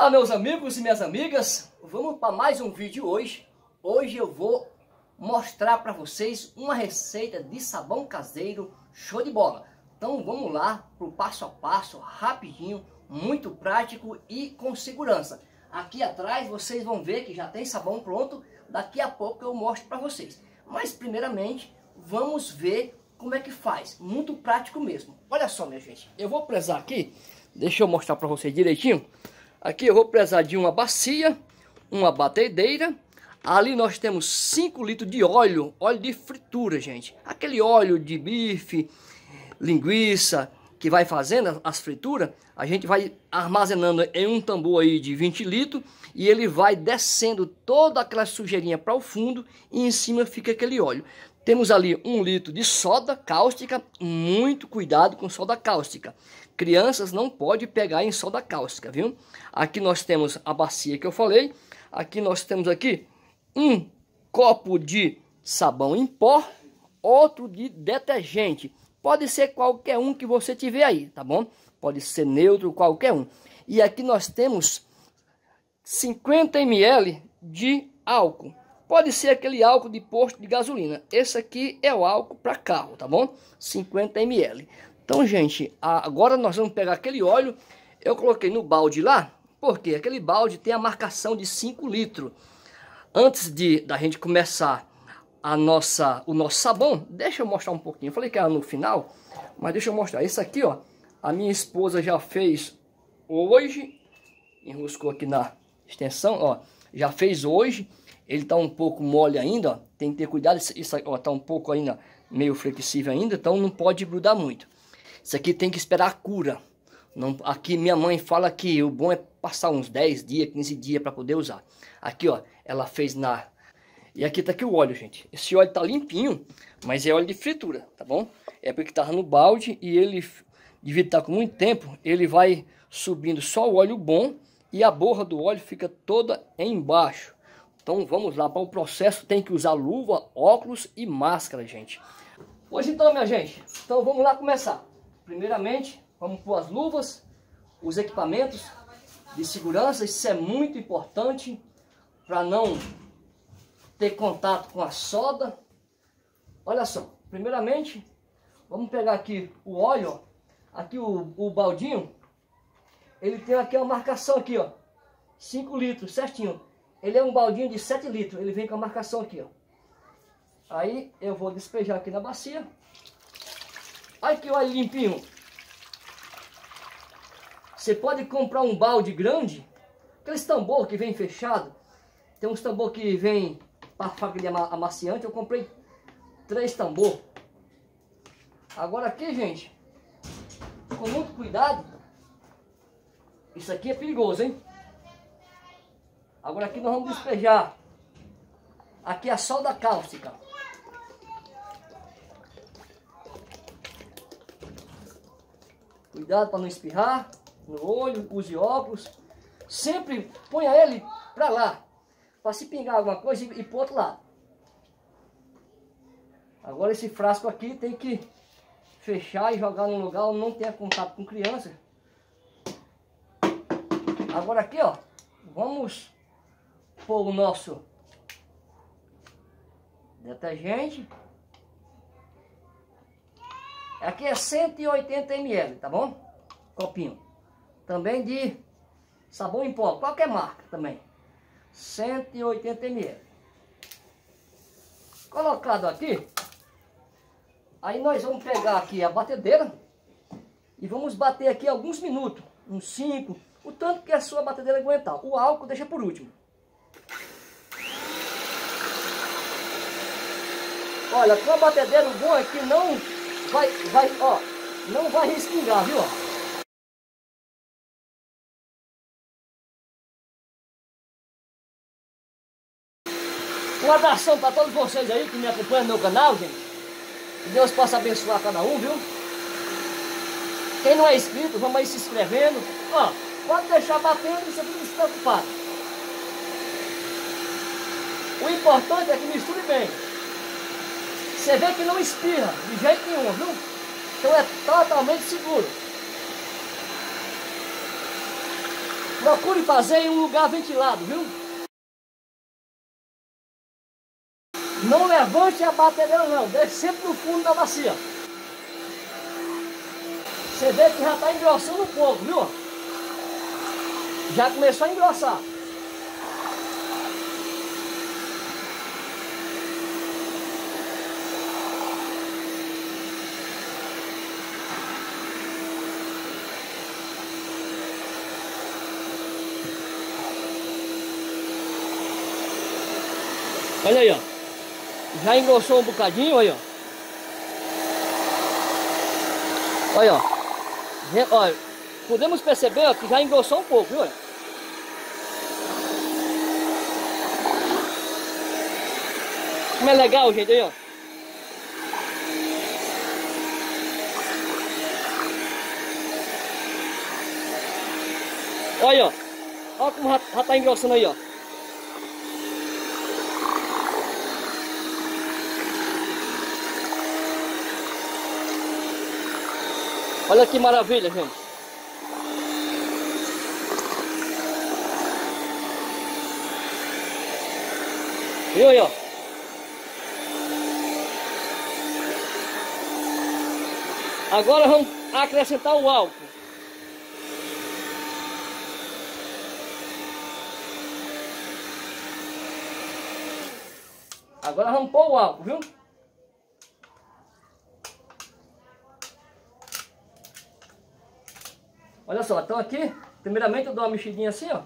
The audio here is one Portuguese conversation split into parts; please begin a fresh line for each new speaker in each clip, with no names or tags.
Olá meus amigos e minhas amigas, vamos para mais um vídeo hoje. Hoje eu vou mostrar para vocês uma receita de sabão caseiro show de bola. Então vamos lá para o passo a passo, rapidinho, muito prático e com segurança. Aqui atrás vocês vão ver que já tem sabão pronto, daqui a pouco eu mostro para vocês. Mas primeiramente vamos ver como é que faz, muito prático mesmo. Olha só minha gente, eu vou prezar aqui, deixa eu mostrar para vocês direitinho. Aqui eu vou precisar de uma bacia, uma batedeira. Ali nós temos 5 litros de óleo, óleo de fritura, gente. Aquele óleo de bife, linguiça, que vai fazendo as frituras, a gente vai armazenando em um tambor aí de 20 litros e ele vai descendo toda aquela sujeirinha para o fundo e em cima fica aquele óleo. Temos ali um litro de soda cáustica, muito cuidado com soda cáustica. Crianças não pode pegar em soda cáustica, viu? Aqui nós temos a bacia que eu falei. Aqui nós temos aqui um copo de sabão em pó, outro de detergente. Pode ser qualquer um que você tiver aí, tá bom? Pode ser neutro, qualquer um. E aqui nós temos 50 ml de álcool. Pode ser aquele álcool de posto de gasolina. Esse aqui é o álcool para carro, tá bom? 50 ml. Então, gente, agora nós vamos pegar aquele óleo. Eu coloquei no balde lá, porque aquele balde tem a marcação de 5 litros. Antes de da gente começar a nossa, o nosso sabão, deixa eu mostrar um pouquinho. Eu falei que era no final, mas deixa eu mostrar. Esse aqui, ó, a minha esposa já fez hoje. Enroscou aqui na extensão, ó. Já fez hoje. Ele tá um pouco mole ainda, ó. Tem que ter cuidado. Isso, ó, tá um pouco ainda meio flexível ainda, então não pode grudar muito. Isso aqui tem que esperar a cura. Não, aqui minha mãe fala que o bom é passar uns 10 dias, 15 dias para poder usar. Aqui, ó, ela fez na... E aqui tá aqui o óleo, gente. Esse óleo tá limpinho, mas é óleo de fritura, tá bom? É porque tava no balde e ele, devido estar tá com muito tempo, ele vai subindo só o óleo bom e a borra do óleo fica toda embaixo. Então vamos lá para o processo, tem que usar luva, óculos e máscara, gente. Hoje então, minha gente, então vamos lá começar. Primeiramente, vamos pôr as luvas, os equipamentos de segurança, isso é muito importante para não ter contato com a soda. Olha só, primeiramente, vamos pegar aqui o óleo, aqui o, o baldinho, ele tem aqui uma marcação aqui, ó, 5 litros, certinho. Ele é um baldinho de 7 litros, ele vem com a marcação aqui, ó. Aí eu vou despejar aqui na bacia. Olha que óleo limpinho. Você pode comprar um balde grande, aqueles tambor que vem fechado. Tem uns tambor que vem para fábrica amaciante. Eu comprei três tambor. Agora aqui, gente, com muito cuidado. Isso aqui é perigoso, hein? Agora aqui nós vamos despejar. Aqui é a solda cáustica. Cuidado para não espirrar no olho, use óculos. Sempre ponha ele para lá. Para se pingar alguma coisa e, e para outro lado. Agora esse frasco aqui tem que fechar e jogar num lugar onde não tenha contato com criança. Agora aqui, ó, vamos pôr o nosso detergente. Aqui é 180 ml, tá bom? Copinho. Também de sabão em pó, qualquer marca também. 180 ml. Colocado aqui, aí nós vamos pegar aqui a batedeira e vamos bater aqui alguns minutos, uns 5, o tanto que a sua batedeira aguentar. O álcool deixa por último. Olha, com a batedeira o bom é que não vai, vai, ó, não vai respingar, viu? Um abração para todos vocês aí que me acompanham no meu canal, gente. Que Deus possa abençoar cada um, viu? Quem não é inscrito, vamos aí se inscrevendo. Ó, pode deixar batendo você fica despreocupado. O importante é que misture bem. Você vê que não espirra de jeito nenhum, viu? Então é totalmente seguro. Procure fazer em um lugar ventilado, viu? Não levante a batedeira não, deixe sempre no fundo da bacia. Você vê que já está engrossando um pouco, viu? Já começou a engrossar. Olha aí, ó. Já engrossou um bocadinho, aí, ó. Olha, ó. Olha, podemos perceber ó, que já engrossou um pouco, viu? Como é legal, gente, aí, ó. Olha, ó. Olha como já, já tá engrossando aí, ó. Olha que maravilha, gente. Viu aí, ó? Agora vamos acrescentar o álcool. Agora vamos pôr o álcool, viu? Olha só, então aqui, primeiramente eu dou uma mexidinha assim, ó.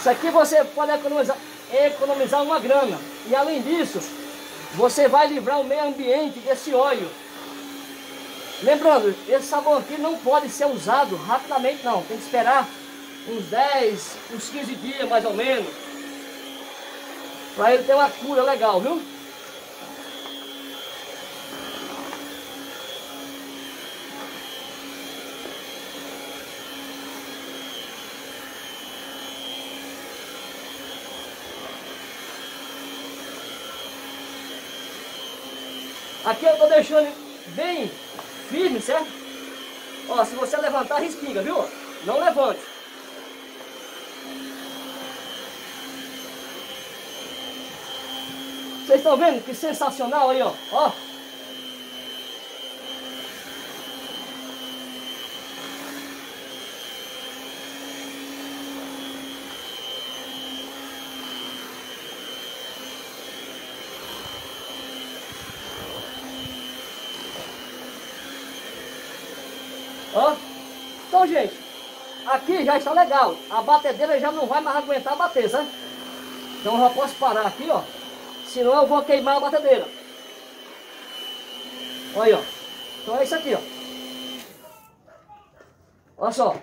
Isso aqui você pode economizar, economizar uma grana. E além disso, você vai livrar o meio ambiente desse óleo. Lembrando, esse sabão aqui não pode ser usado rapidamente não. Tem que esperar uns 10, uns 15 dias mais ou menos. Para ele ter uma cura legal, viu? Aqui eu tô deixando bem firme, certo? Ó, se você levantar, respinga, viu? Não levante. Vocês estão vendo que sensacional aí, ó? Ó. Ó. Então, gente, aqui já está legal. A batedeira já não vai mais aguentar bater, sabe? Então eu já posso parar aqui, ó. Senão eu vou queimar a batedeira. Olha aí, ó. Então é isso aqui, ó. Olha só.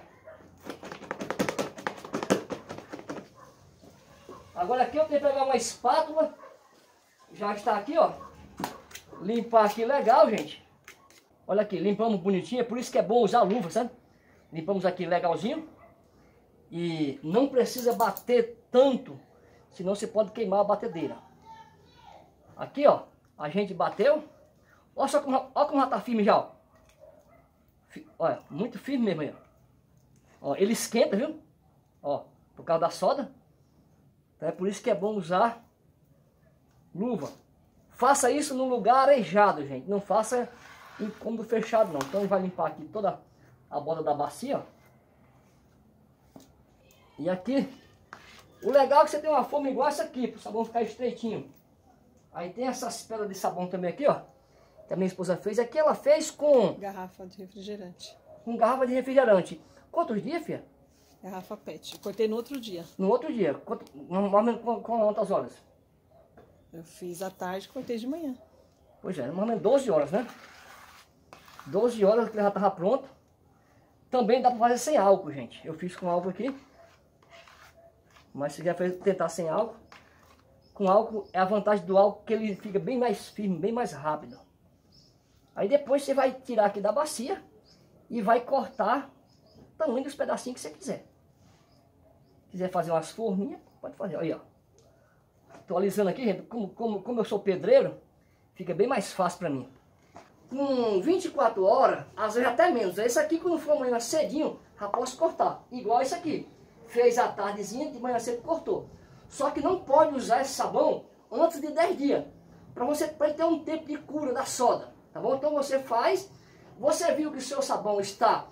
Agora aqui eu tenho que pegar uma espátula. Já está aqui, ó. Limpar aqui legal, gente. Olha aqui, limpamos bonitinho, é por isso que é bom usar luva, sabe? Limpamos aqui legalzinho. E não precisa bater tanto, senão você pode queimar a batedeira. Aqui, ó, a gente bateu. Olha só como, olha como já tá firme já, ó. Olha, muito firme mesmo aí, ó. ó. Ele esquenta, viu? Ó, por causa da soda. Então é por isso que é bom usar luva. Faça isso num lugar arejado, gente. Não faça em cômodo fechado não. Então ele vai limpar aqui toda a borda da bacia, ó. E aqui, o legal é que você tem uma forma igual essa aqui, para o sabão ficar estreitinho. Aí tem essas pedras de sabão também aqui, ó. Que a minha esposa fez. Aqui ela fez com...
Garrafa de refrigerante.
Com garrafa de refrigerante. Quantos dias, filha?
Garrafa pet. Cortei no outro dia.
No outro dia. Quanto, com quantas horas?
Eu fiz à tarde, cortei de manhã.
Pois é, mais ou menos 12 horas, né? 12 horas que ele já estava pronto. Também dá para fazer sem álcool, gente. Eu fiz com álcool aqui. Mas se quiser tentar sem álcool, com álcool é a vantagem do álcool que ele fica bem mais firme, bem mais rápido. Aí depois você vai tirar aqui da bacia e vai cortar o tamanho dos pedacinhos que você quiser. Quiser fazer umas forminhas, pode fazer. Aí, ó. Tô alisando aqui, gente. Como, como, como eu sou pedreiro, fica bem mais fácil para mim. Com 24 horas, às vezes até menos. Esse aqui, quando for amanhã cedinho, já posso cortar. Igual esse aqui. Fez a tardezinha, de manhã cedo cortou. Só que não pode usar esse sabão antes de 10 dias. Para você pra ter um tempo de cura da soda. Tá bom? Então você faz. Você viu que o seu sabão está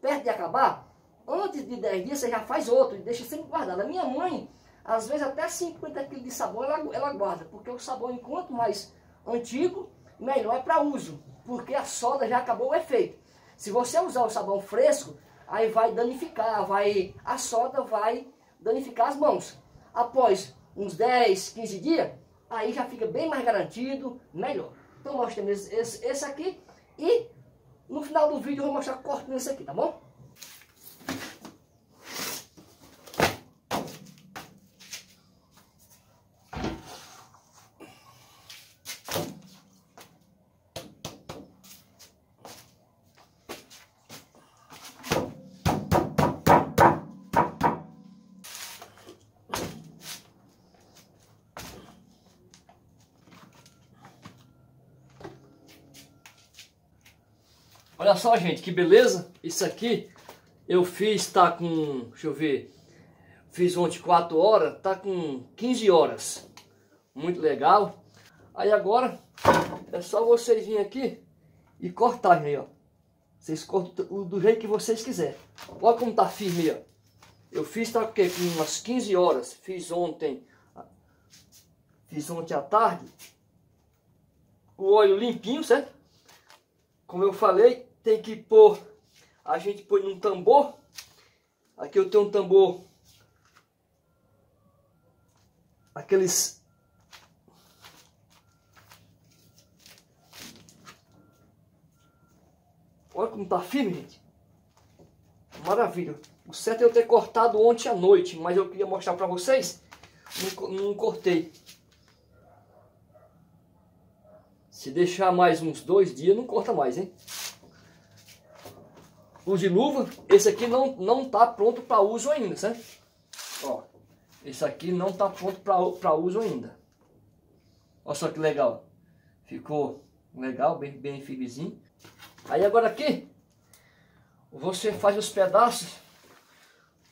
perto de acabar? Antes de 10 dias você já faz outro e deixa sempre guardado. A minha mãe, às vezes até 50 kg de sabão ela, ela guarda. Porque o sabão, enquanto mais antigo, melhor é para uso. Porque a soda já acabou o efeito. Se você usar o sabão fresco, aí vai danificar, vai, a soda vai danificar as mãos. Após uns 10, 15 dias, aí já fica bem mais garantido, melhor. Então nós temos esse, esse aqui e no final do vídeo eu vou mostrar cortando esse aqui, tá bom? Olha só, gente, que beleza. Isso aqui eu fiz, tá com, deixa eu ver, fiz ontem 4 horas, tá com 15 horas. Muito legal. Aí agora é só vocês virem aqui e cortar aí, ó. Vocês cortam do jeito que vocês quiserem. Olha como tá firme aí, ó. Eu fiz, tá com umas 15 horas. Fiz ontem, fiz ontem à tarde. O óleo limpinho, certo? Como eu falei, tem que pôr, a gente põe num tambor. Aqui eu tenho um tambor, aqueles Olha como tá firme, gente. Maravilha. O certo é eu ter cortado ontem à noite, mas eu queria mostrar para vocês. Não, não, cortei. Se deixar mais uns dois dias, não corta mais, hein? O luva, esse aqui não não tá pronto para uso ainda, certo? Ó, esse aqui não tá pronto para uso ainda. Olha só que legal. Ficou legal, bem, bem firmezinho. Aí agora aqui, você faz os pedaços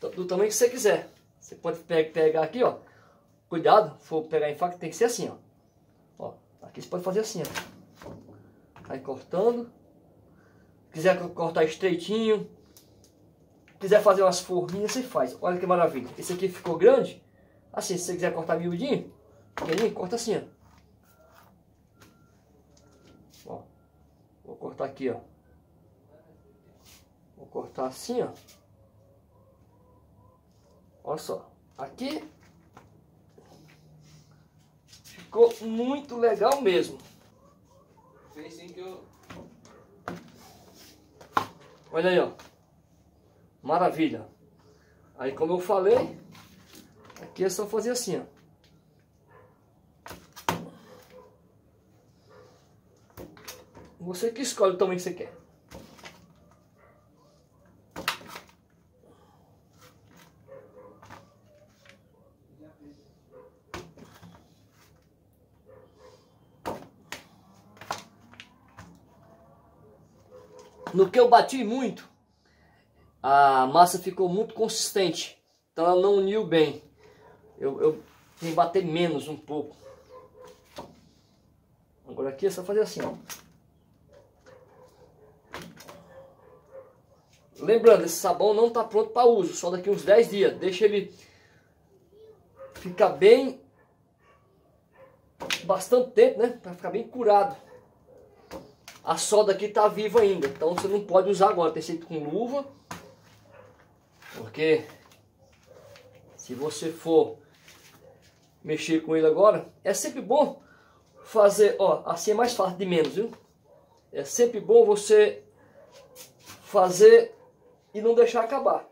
do tamanho que você quiser. Você pode pegar aqui, ó. Cuidado, for pegar em faca, tem que ser assim, ó. Ó, aqui você pode fazer assim, ó. Vai cortando quiser cortar estreitinho, quiser fazer umas forminhas, você faz. Olha que maravilha. Esse aqui ficou grande. Assim, se você quiser cortar miudinho, corta assim, ó. ó. Vou cortar aqui, ó. Vou cortar assim, ó. Olha só. Aqui ficou muito legal mesmo. Fez sim que eu Olha aí, ó. Maravilha. Aí, como eu falei, aqui é só fazer assim, ó. Você que escolhe o tamanho que você quer. No que eu bati muito, a massa ficou muito consistente. Então ela não uniu bem. Eu, eu tenho que bater menos um pouco. Agora aqui é só fazer assim, ó. Lembrando, esse sabão não está pronto para uso, só daqui uns 10 dias. Deixa ele ficar bem, bastante tempo, né? Para ficar bem curado a soda aqui está viva ainda. Então você não pode usar agora, tem ser com luva. Porque se você for mexer com ele agora, é sempre bom fazer, ó, assim é mais fácil de menos, viu? É sempre bom você fazer e não deixar acabar.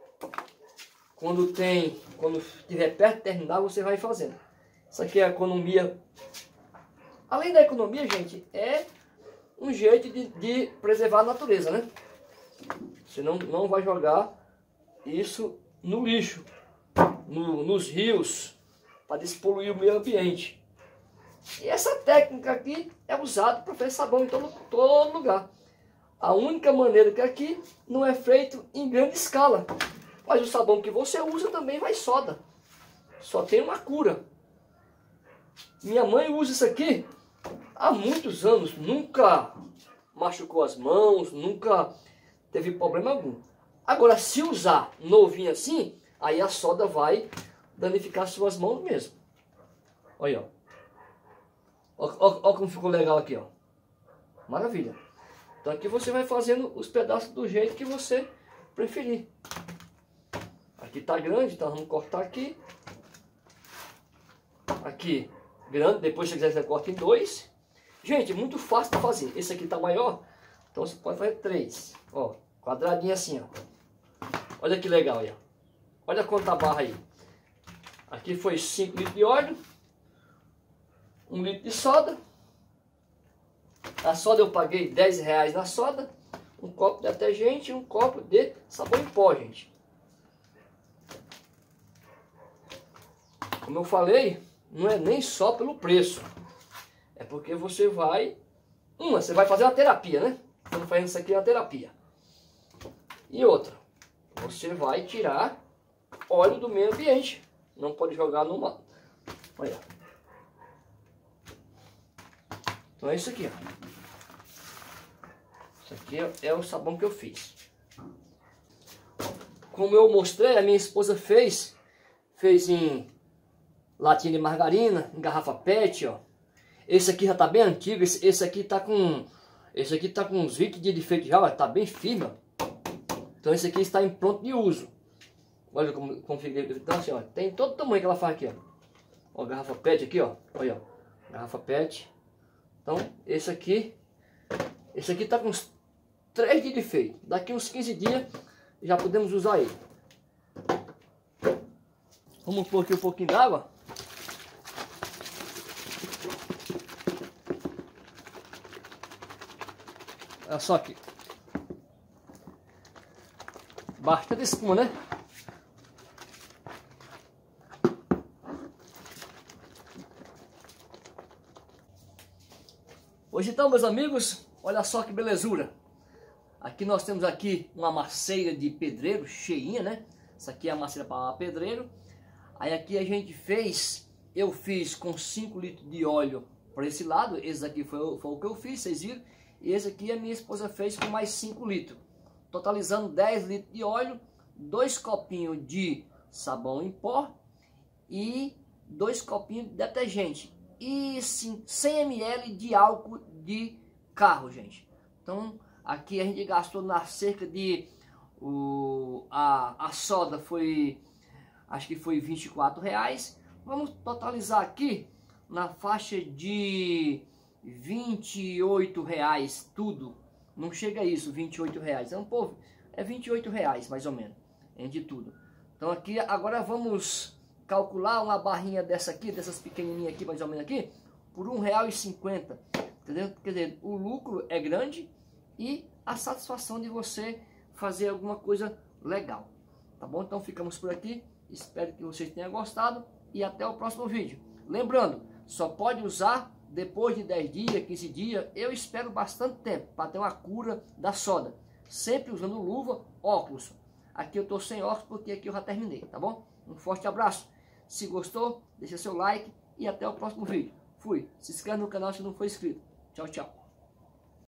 Quando tem, quando estiver perto de terminar, você vai fazendo. Isso aqui é a economia. Além da economia, gente, é um jeito de, de preservar a natureza, né? Você não, não vai jogar isso no lixo, no, nos rios, para despoluir o meio ambiente. E essa técnica aqui é usada para fazer sabão em todo, todo lugar. A única maneira que aqui não é feito em grande escala. Mas o sabão que você usa também vai soda. Só tem uma cura. Minha mãe usa isso aqui há muitos anos. Nunca machucou as mãos, nunca teve problema algum. Agora, se usar novinho assim, aí a soda vai danificar suas mãos mesmo. Olha, ó. Olha como ficou legal aqui, ó. Maravilha. Então aqui você vai fazendo os pedaços do jeito que você preferir. Aqui tá grande, então vamos cortar aqui. Aqui, grande, depois se quiser você corta em dois. Gente, muito fácil de fazer. Esse aqui tá maior, então você pode fazer três. Ó, quadradinho assim, ó. Olha que legal aí, ó. Olha quanta barra aí. Aqui foi 5 litros de óleo. 1 um litro de soda. A soda eu paguei 10 reais na soda. Um copo de detergente e um copo de sabão em pó, gente. Como eu falei, não é nem só pelo preço. É porque você vai... Uma, você vai fazer uma terapia, né? Estamos fazendo isso aqui é uma terapia. E outra, você vai tirar óleo do meio ambiente. Não pode jogar numa... Olha. Então é isso aqui, ó. Isso aqui é, é o sabão que eu fiz. Como eu mostrei, a minha esposa fez. Fez em latinha de margarina, garrafa PET, ó. Esse aqui já tá bem antigo, esse, esse aqui tá com... Esse aqui tá com uns 20 dias de feito já, ó, tá bem firme, ó. Então esse aqui está em pronto de uso. Olha como, como fica, então assim, ó, tem todo o tamanho que ela faz aqui, ó. Ó, garrafa PET aqui, ó. Olha, ó. Garrafa PET. Então, esse aqui, esse aqui tá com uns 3 dias de feito. Daqui uns 15 dias já podemos usar ele. Vamos pôr aqui um pouquinho d'água. Olha só aqui. Bastante espuma, né? Hoje então, meus amigos, olha só que belezura. Aqui nós temos aqui uma maceira de pedreiro, cheinha, né? Essa aqui é a maceira para pedreiro. Aí aqui a gente fez, eu fiz com 5 litros de óleo para esse lado. Esse aqui foi, foi o que eu fiz, vocês viram? E esse aqui a minha esposa fez com mais 5 litros. Totalizando 10 litros de óleo, dois copinhos de sabão em pó e dois copinhos de detergente. E sim, 100 ml de álcool de carro, gente. Então, aqui a gente gastou na cerca de... O, a, a soda foi, acho que foi 24 reais. Vamos totalizar aqui na faixa de 28 reais tudo. Não chega a isso, 28 reais. É um povo, é 28 reais mais ou menos, de tudo. Então aqui, agora vamos calcular uma barrinha dessa aqui, dessas pequenininhas aqui, mais ou menos aqui, por R$ 1,50. Entendeu? Quer dizer, o lucro é grande e a satisfação de você fazer alguma coisa legal. Tá bom? Então ficamos por aqui. Espero que vocês tenham gostado e até o próximo vídeo. Lembrando, só pode usar depois de 10 dias, 15 dias, eu espero bastante tempo para ter uma cura da soda. Sempre usando luva, óculos. Aqui eu estou sem óculos porque aqui eu já terminei, tá bom? Um forte abraço. Se gostou, deixa seu like e até o próximo vídeo. Fui. Se inscreve no canal se não for inscrito. Tchau, tchau.